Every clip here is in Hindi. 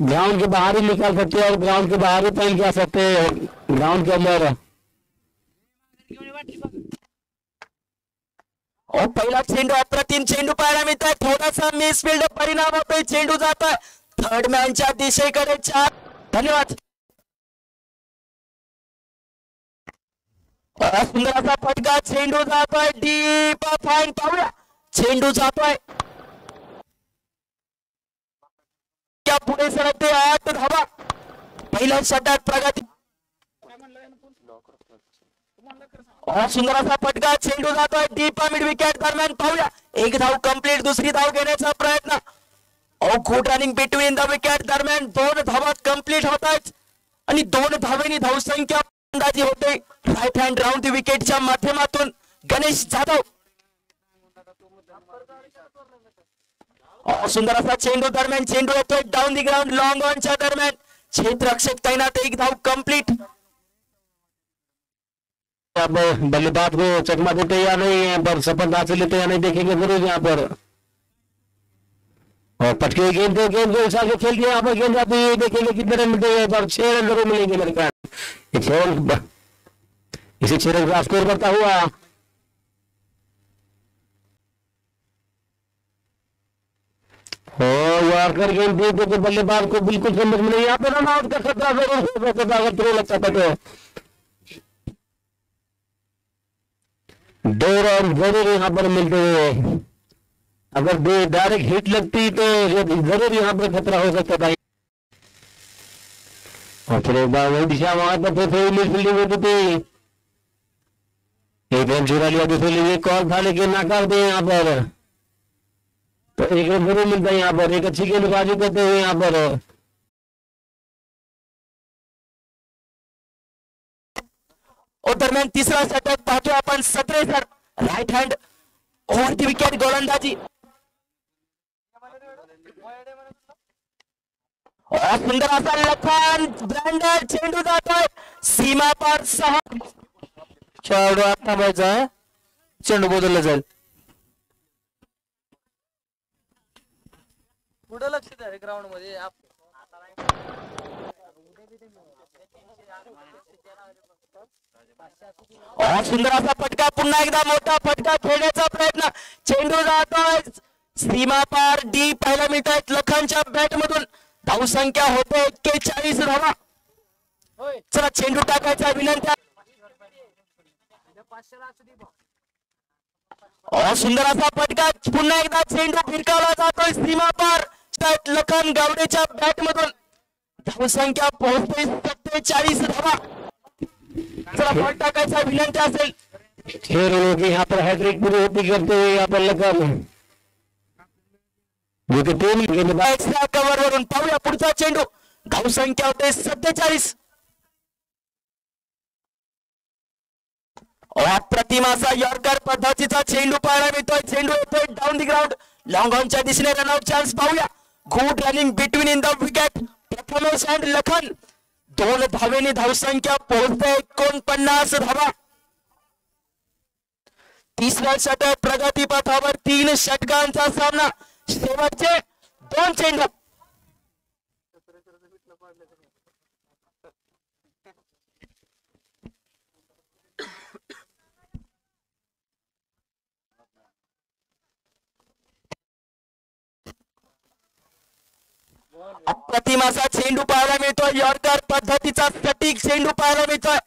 ग्राउंड के बाहर ही निकाल सकते हैं और ग्राउंड के बाहर ही पहन के आ सकते हैं ग्राउंड के अंदर। और पहिला चेंडू अप्रतिम चेंडू पाहायला मिळतोय थोडासा मिसफिल्ड परिणाम होतोय चेंडू जातोय थर्ड मॅनच्या दिशेकडे चार धन्यवाद। सुंदर असा फटका चेंडू जातोय डीप फाईन पाहूया चेंडू जातोय त्या पुढे सरकते आठ धावा. पहिल्या षटात प्रगती. सुंदर असा फटका चेंडू जातोय. डीप मिड विकेट दरम्यान पाहूया. एक धाव कंप्लीट दुसरी धाव घेण्याचा प्रयत्न. अहो good running between the wicket दरम्यान दोन धावा कंप्लीट होतात आणि दोन धावेनी धावसंख्या अंदाजी होते. राईट हँड राऊंड विकेटच्या माध्यमातून गणेश जाधव. सुंदर असा चेंडू दरम्यान, चेंडू येतोय डाऊन दी ग्राउंड लॉंग ऑनच्या दरम्यान। क्षेत्ररक्षक तैनात एक धाव कंप्लीट अब बल्लेबाज को चकमा देते या नहीं है पर सफलता हासिल लेते या नहीं देखेंगे ज़रूर यहाँ पर। और पटके गेंद को गेंद को उछाल के खेल दिया, यहाँ पर गेंद जाती है देखेंगे कितने रन मिलते हैं पर छह रन ज़रूर मिलेंगे मेरे ख्याल। इसे छह रन का स्कोर करता हुआ वारकर दी तो बल्लेबाज को बिल्कुल समझ में नहीं पे रन आउट का खतरा हो सकता है, अगर थ्रो लगता था तो। दो रन ज़रूर यहाँ पर मिलते हुए। अगर दो डायरेक्ट हिट लगती तो ज़रूर यहाँ पर खतरा हो सकता था। और फिर एक बार वही दिशा वहाँ पर फिर थोड़ी मिसफील्डिंग होती थी एक रन चुरा लिया दूसरे लिए कॉल था लेकिन नाकार दे यहाँ पर। तो एक गुरु मिलता है यहाँ पर, एक अच्छी गेंदबाजी करते हुए यहाँ पर। और दरम्यान तिसरा षटक पाहतोय आपण सत्रेसर right hand over the wicket गोलंदाजी। और सुंदर असा लखन ब्रँडर चेंडू जातोय सीमा पार सहा खेळाडू आत चेंडू बदलला जाईल पुढे लक्ष द्या ग्राउंडमध्ये. सुंदर असा फटका पुन्हा एकदा मोठा फटका खेळण्याचा प्रयत्न. चेंडू जातोय सीमा पार डी पाहायला मिळत आहेत लखनच्या बॅट मधून धावसंख्या होते एक्केचाळीस धावा. चला चेंडू टाकायचा विनंती सुंदर असा फटका. पुन्हा एकदा चेंडू फिरकावला जातोय सीमा पार. त्यात लखन गावडेच्या बॅट मधून धावसंख्या पोहोचते सत्तेचाळीस धावा. चला बॉल टाकायचा विनंती असेल. यहाँ पर हैट्रिक पूरी होती करते हुए यहाँ पर लखन जो कि तीन गेंदबाज एक्स्ट्रा वरून पाहूया पुढचा चेंडू. धावसंख्या होते सत्तेचाळीस. प्रतिमाचा यॉर्कर पद्धतीचा चेंडू पाहायला मिळतोय. चेंडू येतोय डाऊन दी ग्राउंड लॉंग ऑनच्या दिशेने रनआउट चान्स पाहूया. Good running between in the wicket Prathamesh and Lakhan दोन धावेने धावसंख्या पोहोचते एकोणपन्नास धावा। तीसरा षटक प्रगति पथा तीन षटक सामना। शेवटचे दोन चेंडू। अप्रतिमाचा चेंडू पाहायला मिळतोय. यॉर्कर पद्धतीचा सटीक चेंडू पाहायला मिळतोय.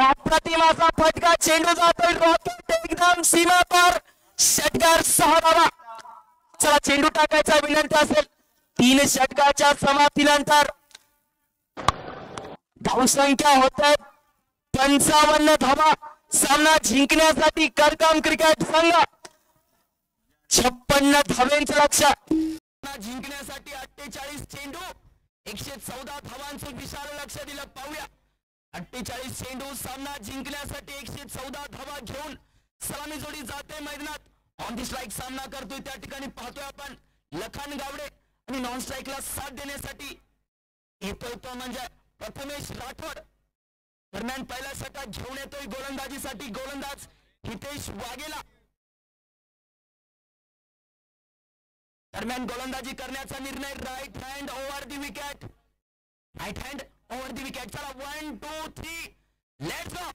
अप्रतिमाचा फटका चेंडू जातोय. रॉकेट एकदम सीमा पार. षटकार सहा धावा चला चेंडू टाकायचा विनंती असेल. तीन षटकाच्या समाप्तीनंतर धावसंख्या होत आहे पंचावन्न धावा। सामना जिंकण्यासाठी करकम क्रिकेट संघ। छप्पन्न धावेंचं लक्ष जिंकण्यासाठी अठ्ठेचाळीस चेंडू। एकशे चौदा धावांचं विशाल लक्ष दिलं. पाहूया. चेंडू सामना जिंकण्यासाठी एकशे चौदा धावा घेऊन सलामी जोडी जाते मैदानात. ऑन दी स्ट्राईक सामना करतोय त्या ठिकाणी लखन गावडे. नॉन स्ट्राईकला साथ देण्यासाठी येतोय तो म्हणजे प्रथमेश राठोड. दरम्यान पहिला षटक घेऊन येतोय गोलंदाजीसाठी. गोलंदाज हितेश वाघेला. दरम्यान गोलंदाजी करण्याचा निर्णय right hand over the wicket right hand over the wicket चला one two three let's go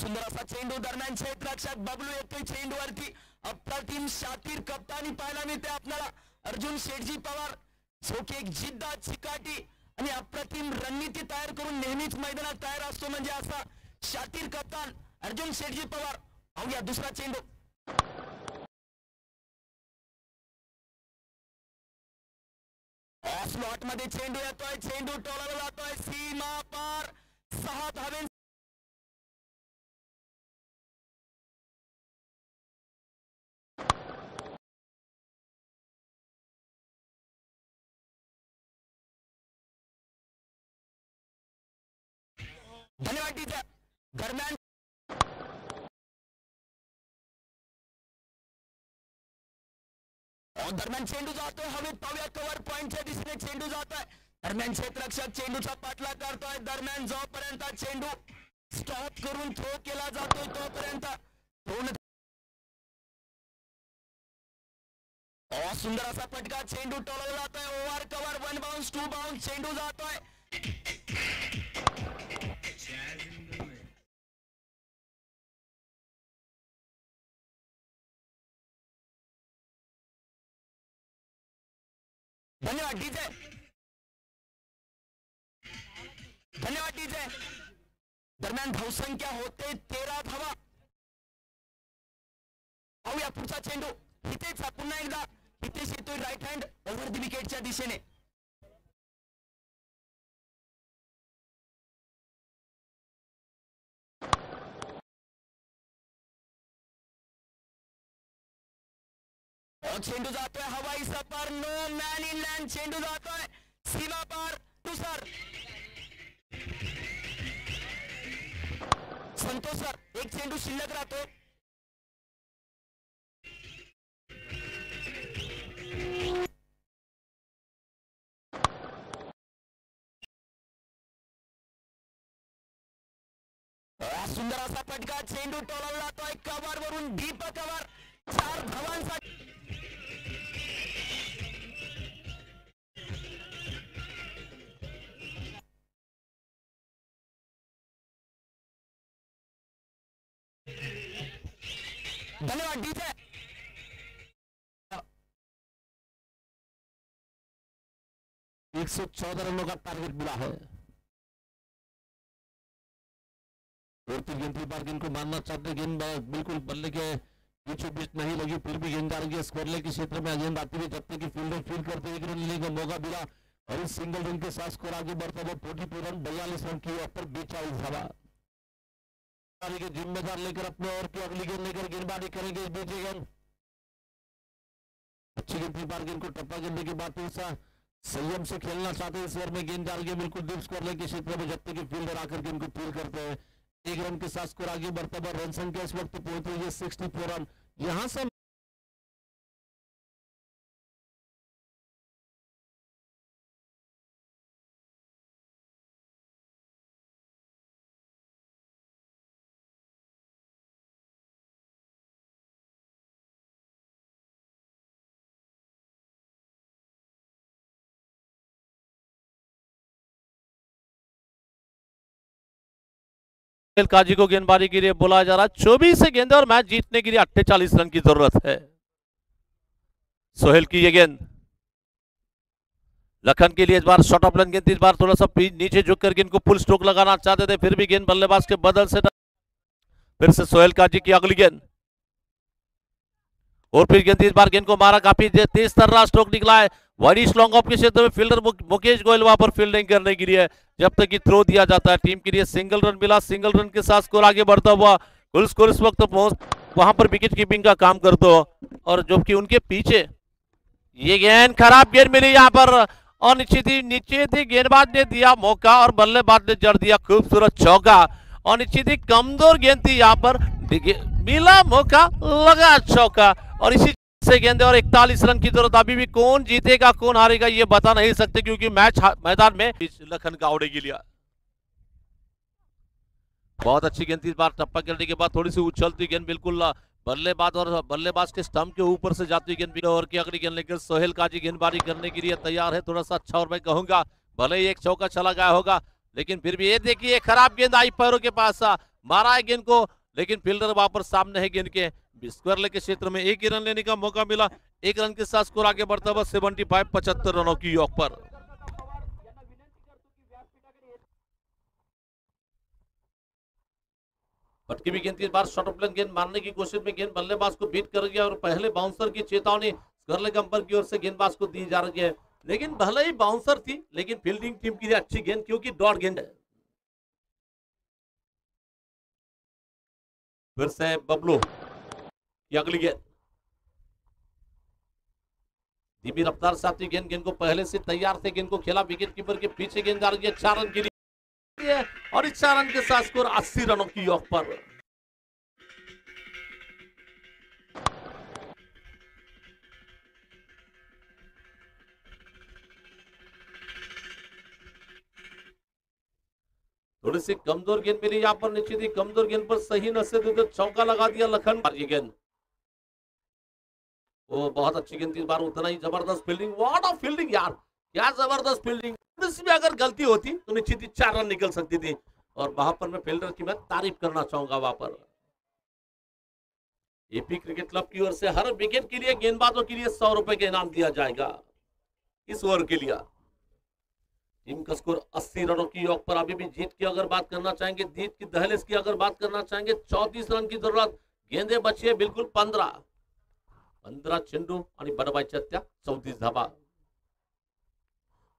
सुंदर असा चेंडू दरम्यान क्षेत्ररक्षक बबलू येतोय चेंडूवरती अप्रतिम शातीर कप्तानी पाहायला मिळते आपल्याला अर्जुन शेठजी पवार झोके एक जिद्द चिकाटी. आणि अप्रतिम रणनीती तयार करून नेहमीच मैदानात तयार असतो म्हणजे असा शातीर कप्तान अर्जुन शेठजी पवार. पाहूया दुसरा चेंडू. स्लॉटमध्ये चेंडू येतोय चेंडू टोलाला जातोय सीमा पार. धन्यवाद टीचर दरम्यान अहो, दरम्यान चेंडू जातोय हवेत पाहूया कव्हर पॉइंटच्या दिशेने चेंडू जातोय दरम्यान क्षेत्ररक्षक चेंडूचा पाठलाग करतोय दरम्यान जोपर्यंत चेंडू स्टॉप करून थ्रो केला जातोय तोपर्यंत दोन सुंदर असा फटका चेंडू टोलवला जातोय over cover one bounce two bounce चेंडू जातोय धन्यवाद डीजे. धन्यवाद डीजे. दरम्यान धावसंख्या होते तेरा धावा. पाहूया पुढचा चेंडू. इथेच पुन्हा एकदा. हितेश येतोय राईट हँड ओव्हर द विकेटच्या दिशेने. चेंडू जातोय हवाई सफर. नो मॅन इन लँड चेंडू जातोय. सीमा पार. सर संतोष सर एक चेंडू शिल्लक राहतो सुंदर असा फटका. चेंडू टोलावला जातोय. कव्हर वरून डीप कव्हर चार धावांसाठी. धन्यवाद, डीजे। एक सौ चौदह रनों का टारगेट मिला है। और फिर गेंद बार गेंद को मारना चाहते गेंद बिल्कुल बल्ले के बीचों बीच नहीं लगी, फिर भी गेंद डालेंगे स्कोरले के क्षेत्र में गेंद आती हुई जब तक फील्डर फ़ील्ड करते एक रन लेने का मौका मिला और इस सिंगल रन के साथ स्कोर आगे बढ़ता हुआ फोर्टी टू रन, बयालीस रन की पर बेचालीस धावा के जिम्मेदार लेकर अपने और की अगली गेंद लेकर गेंदबाजी करेंगे इस बीच गेंद। अच्छी गेंद बार गेंद को, टप्पा गिरने के बाद दूसरा संयम से खेलना चाहते हैं इस ओवर में गेंद डाल के बिल्कुल डीप स्कोर लेके क्षेत्र में जब तक कि फील्डर आकर के इनको फील करते हैं। एक रन के साथ स्कोर आगे बढ़ता है रन संख्या इस वक्त पहुँच रही है सिक्सटी रन यहाँ से सोहेल काजी को गेंदबाजी के लिए बोला जा रहा है। चौबीस गेंद और मैच जीतने के लिए अट्ठाईस रन की ज़रूरत है। सोहेल की ये गेंद। लखन के लिए इस बार शॉर्ट ऑफ़ रन गेंद इस बार थोड़ा सा नीचे झुक करके इनको फुल स्ट्रोक लगाना चाहते थे, फिर भी गेंद बल्लेबाज के बदल से फिर से सोहेल काजी की अगली गेंद। और फिर गेंद इस बार गेंद को मारा, काफ़ी तेज तर्रा स्ट्रोक निकला है। वाइडी स्लॉन्ग ऑफ़ के क्षेत्र में फील्डर मुकेश गोयल वहाँ पर फील्डिंग करने के लिए, जब तक थ्रो दिया जाता है टीम के लिए। सिंगल रन मिला सिंगल रन के साथ स्कोर आगे बढ़ता हुआ कुल स्कोर इस वक्त पहुँच वहाँ पर विकेट कीपिंग का काम करते हो। और जबकि उनके पीछे, ये गेंद खराब गेंद मिली यहाँ पर। और निश्चित थी नीचे थी गेंदबाज ने दिया मौका और बल्लेबाज ने जड़ दिया खूबसूरत चौका। और निश्चित थी कमज़ोर गेंद थी यहाँ पर। मिला मौका, लगा चौका। और इसी से गेंदे और इकतालीस रन की ज़रूरत। अभी भी कौन जीतेगा, कौन हारेगा, ये बता नहीं सकते, क्योंकि मैच मैदान में लखन के लिए बहुत अच्छी गेंद इस बार, टप्पा करने के बाद थोड़ी सी उछलती गेंद, बिल्कुल बल्लेबाज और बल्लेबाज के स्टंप के ऊपर से जाती गेंद भी। और की अगली गेंद लेकर सोहेल काजी गेंदबाजी करने के लिए तैयार है, थोड़ा सा अच्छा और मैं कहूँगा, भले ही एक चौका चला गया होगा, लेकिन फिर भी ये देखिए, खराब गेंद आई पैरों के पास मारा है गेंद को लेकिन फील्डर वहाँ पर सामने है गेंद के। स्क्वायर लेग के क्षेत्र में एक ही रन लेने का मौका मिला। एक रन के साथ स्कोर आगे बढ़ता हुआ सेवेंटी फाइव, पचहत्तर रनों की योग पर। पटकी भी गेंद की बार शॉर्ट ऑफ़ गेंद मारने की कोशिश में गेंद बल्लेबाज को बीट कर गया और पहले बाउंसर की चेतावनी लेग अंपर की ओर से गेंदबाज को दी जा रही है। लेकिन भले ही बाउंसर थी, लेकिन फील्डिंग टीम के अच्छी गेंद, क्योंकि डॉट गेंद है। फिर से बबलू अगली गेंद। धीमी रफ्तार से आती गेंद गेंद को पहले से तैयार थे, गेंद को खेला विकेट कीपर के पीछे गेंद जा रही है चार रन के लिए। और इस चार रन के साथ स्कोर अस्सी रनों की ऑफ़ पर। थोड़ी सी कमज़ोर गेंद मिली यहाँ पर, निश्चित ही कमज़ोर गेंद पर सही नशे देते चौका लगा दिया लखन। ये गेंद। वो बहुत अच्छी गेंद इस बार, उतना ही ज़बरदस्त फील्डिंग व्हाट ऑफ़ फील्डिंग यार! क्या ज़बरदस्त फील्डिंग इसमें अगर गलती होती तो निश्चित ही चार रन निकल सकती थी। और वहाँ पर मैं फील्डर की मैं तारीफ़ करना चाहूँगा वहाँ पर। एपी क्रिकेट क्लब की ओर से हर विकेट के लिए, गेंदबाजों के लिए सौ रुपए का इनाम दिया जाएगा। इस ओवर के लिए। टीम का स्कोर 80 रनों की योग पर। अभी भी जीत की अगर बात करना चाहेंगे जीत की दहलीज की अगर बात करना चाहेंगे 34 रन की ज़रूरत। गेंदे बची है बिल्कुल 15 पंधरा चेंडू आणि बडवायच्या त्या चौतीस धाबा।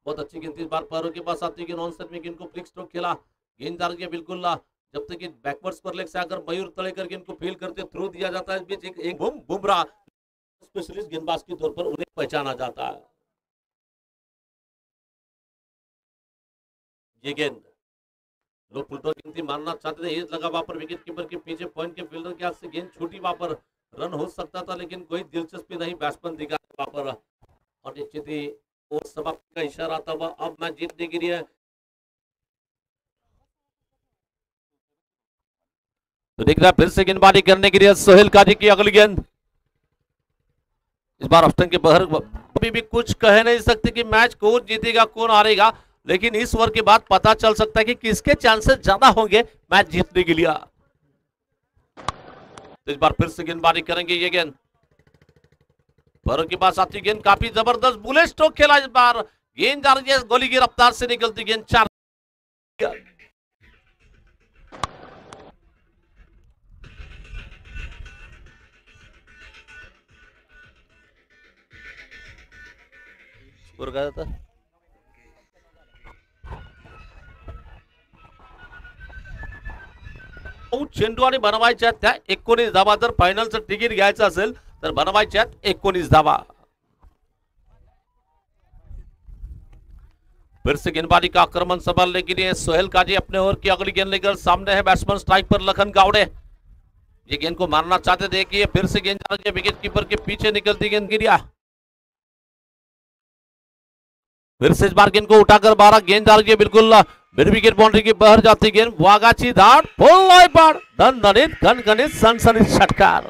बहुत अच्छी गेंद इस बार पैरों के पास आती है नॉन सेट में गेंद को फ्लिक स्ट्रोक खेला। गेंद जा रही है बिल्कुल ला जब तक कि बैकवर्ड पर लेग से आकर मयूर तड़ेकर करके को फील करते थ्रो दिया जाता है। इस बीच एक, एक बुम बुमराह। स्पेशलिस्ट गेंदबाज के तौर पर उन्हें पहचाना जाता है। ये गेंद। लोग गेंद थी मारना चाहते थे एज लगा वहाँ पर विकेट कीपर के पीछे पॉइंट के फील्डर के हाथ से गेंद छूटी वहाँ पर रन हो सकता था, लेकिन कोई दिलचस्पी नहीं बैट्समैन दिखा वहाँ पर और निश्चित ही और समाप्ति का इशारा आता हुआ अब मैच जीतने के लिए तो देख रहा फिर से गेंदबाजी करने के लिए सोहेल काजी की अगली गेंद। इस बार ऑप्शन के बहर अभी भी कुछ कह नहीं सकते कि मैच कौन जीतेगा, कौन हारेगा। लेकिन इस ओवर के बाद पता चल सकता है कि किसके चांसेस ज़्यादा होंगे मैच जीतने के लिए। तो इस बार फिर से गेंदबाजी करेंगे ये गेंद। बरों के पास आती गेंद, काफ़ी ज़बरदस्त बुलेट स्ट्रोक खेला इस बार। गेंद जा रही है गोली की रफ्तार से निकलती गेंद, चार स्कोर काय चेंडू आणि बनवायच्या त्या एकोणीस धावा जर फायनलचं तिकीट घ्यायचं असेल, तर बनवायच्या एकोणीस धावा. फिर से गेंदबाजी का आक्रमण संभालने के लिए सोहेल काजी अपने ओर की अगली गेंद लेकर सामने है बैट्समैन स्ट्राइक पर लखन गावड़े. ये गेंद को मारना चाहते देखिए फिर से गेंद जा रही है विकेट कीपर के पीछे निकलती गेंद गिरिया फिर से इस बार गेंद को उठाकर बारह, गेंद जा रही है बिल्कुल मिड विकेट बाउंड्री की बहर जाती गेंद। वागाची धाड फुल लॉयपाड दणदणीत खणखणीत सनसनीत षटकार।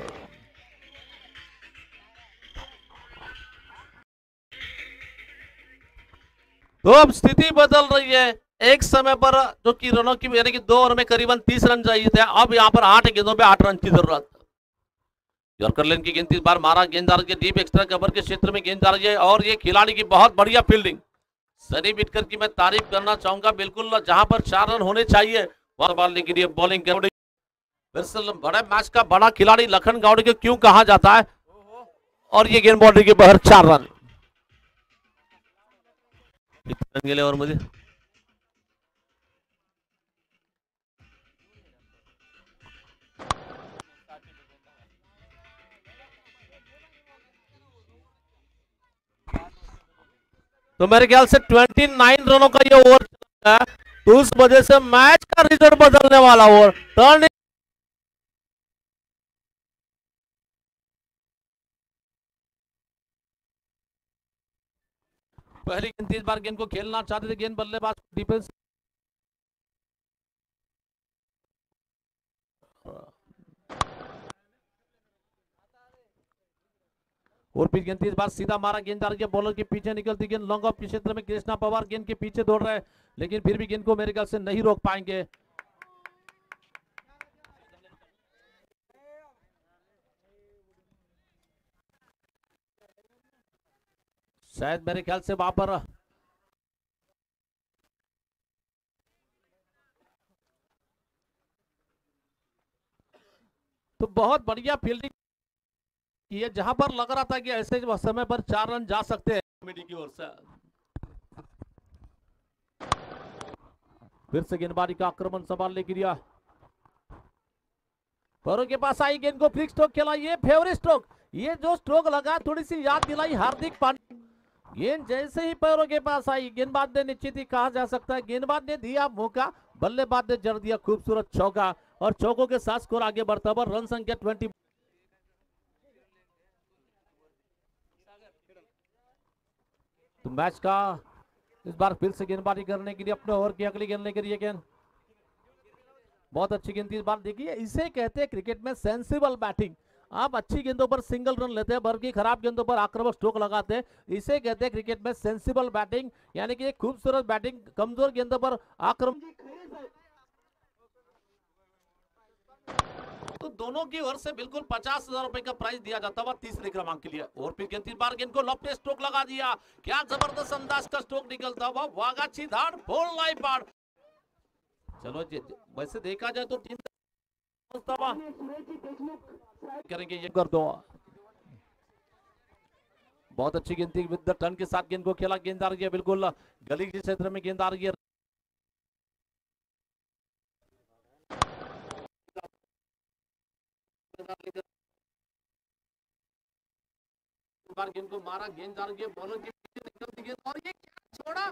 तो अब स्थिति बदल रही है। एक समय पर जो कि रनों की, यानी कि दो ओवर में करीबन तीस रन चाहिए थे। अब यहाँ पर आठ गेंदों पे आठ रन की ज़रूरत। यॉर्कर लेन की गेंद इस बार मारा गेंद जा रही है डीप एक्स्ट्रा कवर के क्षेत्र में गेंद जा रही है और ये खिलाड़ी की बहुत बढ़िया फील्डिंग। सनी बिटकर की मैं तारीफ़ करना चाहूँगा। बिल्कुल जहाँ पर चार रन होने चाहिए, बॉल डालने के लिए बॉलिंग बड़े मैच का बड़ा खिलाड़ी लखन गावड़े को क्यों कहा जाता है? और ये गेंद बाउंड्री के बाहर चार रन। और मुझे। तो मेरे ख्याल से 29 रनों का ये ओवर है। तो उस वजह से मैच का रिज़ल्ट बदलने वाला ओवर टर्न पहली गेंद तीस बार गेंद को खेलना चाहते थे गेंद, बल्लेबाज डिफेंस और फिर गेंद इस बार सीधा मारा, गेंद आ रही है बॉलर के पीछे निकलती गेंद लॉन्ग ऑफ़ के क्षेत्र में कृष्णा पवार गेंद के पीछे दौड़ रहे हैं, लेकिन फिर भी गेंद को मेरे ख्याल से नहीं रोक पाएँगे। शायद मेरे ख्याल से वहाँ पर तो बहुत बढ़िया फील्डिंग है जहाँ पर लग रहा था कि ऐसे समय पर चार रन जा सकते हैं। कमेटी की ओर से। फिर से गेंदबाजी का आक्रमण संभालने के लिए। पैरों के पास आई गेंद को फ्लिक स्ट्रोक खेला ये फेवरेट स्ट्रोक। ये जो स्ट्रोक लगा थोड़ी सी याद दिलाई हार्दिक पांडे गेंद जैसे ही पैरों के पास आई गेंदबाज ने निश्चित ही कहा जा सकता है। गेंदबाज ने दिया मौका बल्लेबाज ने जड़ दिया खूबसूरत चौका और चौकों के साथ स्कोर आगे बढ़ता हुआ रन संख्या ट्वेंटी तो मैच का इस बार फिर से गेंदबाजी करने के लिए अपने ओवर की अगली गेंद लेकर गेंद। बहुत अच्छी गेंद थी इस बार, देखिए, इसे कहते हैं क्रिकेट में सेंसिबल बैटिंग आप अच्छी गेंदों पर सिंगल रन लेते हैं, बल्कि खराब गेंदों पर आक्रमक स्ट्रोक लगाते हैं। इसे कहते हैं क्रिकेट में सेंसिबल बैटिंग यानी कि खूबसूरत बैटिंग कमज़ोर गेंदों पर आक्रामक तो दोनों की ओर से बिल्कुल पचास हज़ार रुपए का प्राइस दिया जाता हुआ तीसरे क्रमांक के लिए। और फिर तीन बार गेंद को लॉफ्ट स्ट्रोक लगा दिया। क्या ज़बरदस्त अंदाज का स्ट्रोक निकलता हुआ वागाची धाड़ फोर लाइव पार चलो वैसे देखा जाए तो टीम करेंगे ये कर दो। बहुत अच्छी गिनती विद टर्न के साथ गेंद को खेला। गेंद आ रही है बिल्कुल। गली के क्षेत्र में गेंद आ रही है। बार गेंद को मारा, गेंद रही है बॉलर के पीछे निकलती गेंद और ये क्या छोड़ा?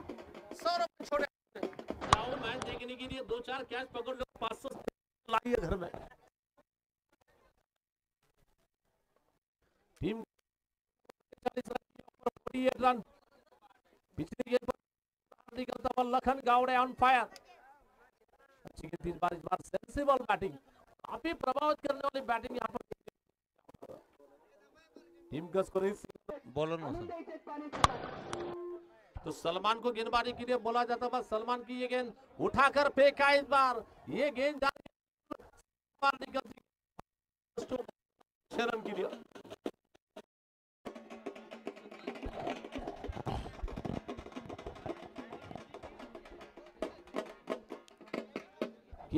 सौरभ छोड़े। जाओ मैच देखने के लिए दो चार कैच पकड़ लो, पाँच सौ लाइए घर में। टीम 40 रन के ऊपर 48 रन पिछली गेंद पर निकलता लखन गावड़े ऑन फायर अच्छी इस बार इस बार सेंसिबल बैटिंग काफ़ी प्रभावित करने वाली बैटिंग यहाँ पर टीम का स्कोर बॉलर तो सलमान को गेंदबाजी के लिए बोला जाता बस सलमान की ये गेंद उठाकर फेंका इस बार। ये गेंद है, शर्म के लिए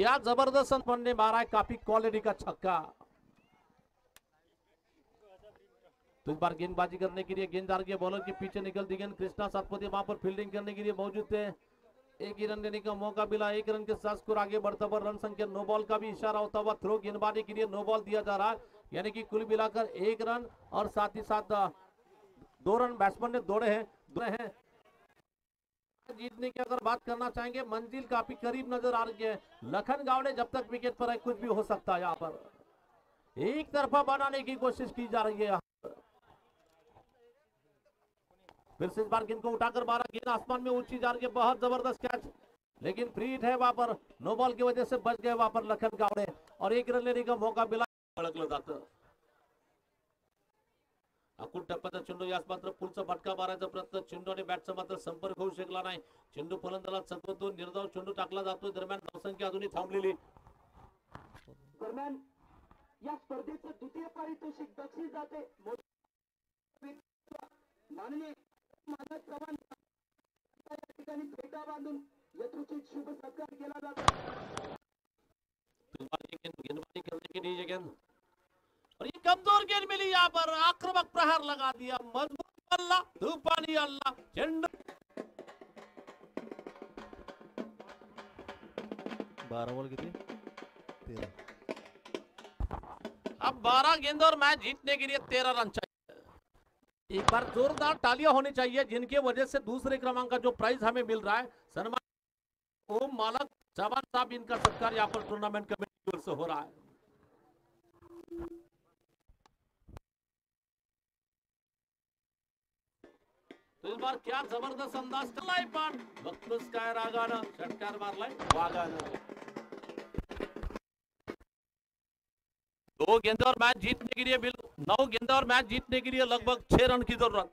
क्या ज़बरदस्त रन ने मारा है, काफ़ी क्वालिटी का छक्का। तो इस बार गेंदबाजी करने के लिए गेंद आ रही है बॉलर के पीछे निकलती गेंद। कृष्णा सातपति वहाँ पर फील्डिंग करने के लिए मौजूद थे। एक ही रन देने का मौका मिला, एक रन के साथ स्कोर आगे बढ़ता हुआ रन संख्या नो बॉल का भी इशारा होता हुआ थ्रो गेंदबाजी के लिए नो बॉल दिया जा रहा है। यानी कि कुल मिलाकर एक रन और साथ ही साथ, दो रन बैट्समैन ने दौड़े हैं दौड़े हैं। जीतने की अगर बात करना चाहेंगे, मंजिल काफ़ी करीब नज़र आ रही है। लखन गावड़े जब तक विकेट पर है, कुछ भी हो सकता है यहाँ पर। एक तरफा बनाने की कोशिश की जा रही है। फिर से इस बार गेंद को उठाकर मारा गेंद आसमान में ऊँची जा रही है, बहुत ज़बरदस्त कैच लेकिन फ्री हिट है वहाँ पर। नो बॉल की वजह से बच गए वहाँ पर लखन गावड़े। और एक रन लेने का मौका मिला। अकुट टप्प्याचा चेंडू याच मात्र पुढचा फटका मारायचा प्रयत्न. चेंडू आणि बॅटचा मात्र संपर्क होऊ शकला नाही. चेंडू फलंदाला चकवतो निर्धाव चेंडू टाकला जातो दरम्यान धावसंख्या अजूनही थांबलेली. दरम्यान या स्पर्धेचं द्वितीय पारितोषिक बक्षीस जाते. माननीय माधव चव्हाण ठिकाणी फेटा बांधून यथोचित शुभ सत्कार केला जातो. और ये कमज़ोर गेंद मिली यहाँ पर। आक्रमक प्रहार लगा दिया। मज़बूत अल्लाह तूफानी अल्लाह चेंडू बारा बॉल किती तेरा अब 12 गेंद और मैच जीतने के लिए 13 रन चाहिए। एक बार जोरदार तालियाँ होनी चाहिए जिनके वजह से दूसरे क्रमांक का जो प्राइज हमें मिल रहा है सन्मान ओम मालक साहब इनका सत्कार यहाँ पर टूर्नामेंट कमेटी की ओर से हो रहा है। तो इस बार क्या ज़बरदस्त अंदाज वागानं दो गेंदे और मैच जीतने के लिए बिल- नौ गेंदे और मैच जीतने के लिए लगभग छह रन की ज़रूरत।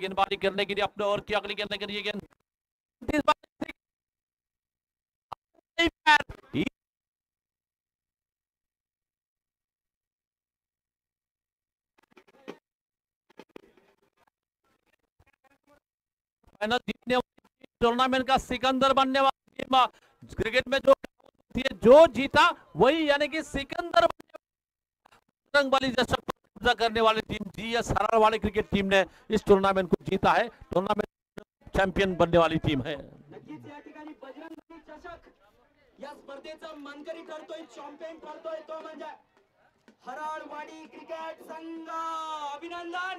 गेंदबाजी करने के लिए अपने ओर की अगली गेंद करिए गेंद। इस बार फाइनल जीतने टूर्नामेंट का सिकंदर बनने वाली टीम, क्रिकेट में जो जो जीता, वही यानी कि सिकंदर बनने रंग वाली जैसा कब्जा करने वाली टीम जी या सरार वाली क्रिकेट टीम ने इस टूर्नामेंट को जीता है। टूर्नामेंट चैंपियन बनने वाली टीम है। या बजरंग तो क्रिकेट संघ. अभिनंदन!